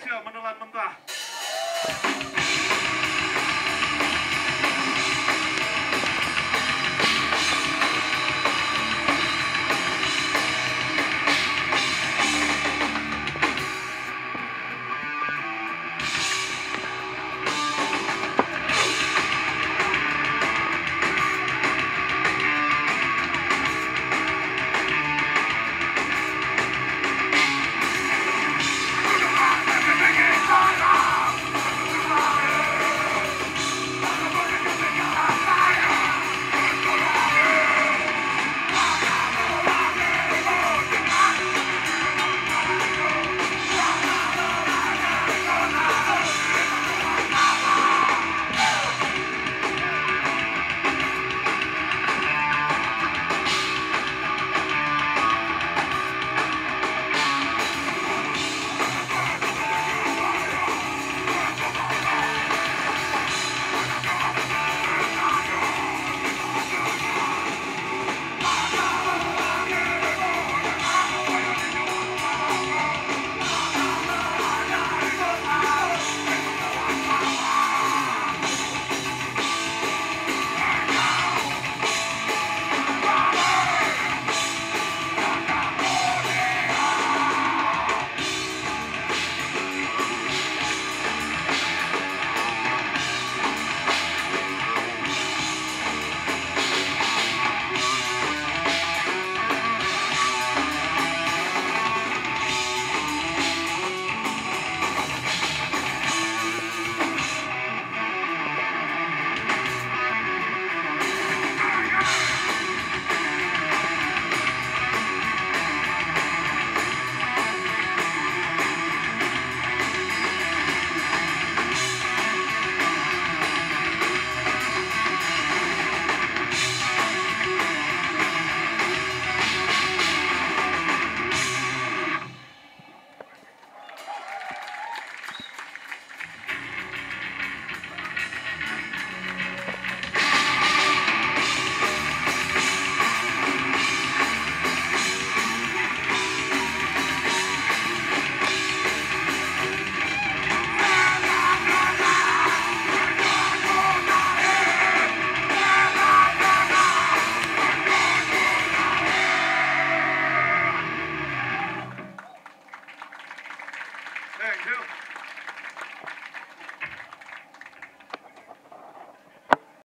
Indonesia menelan mentah.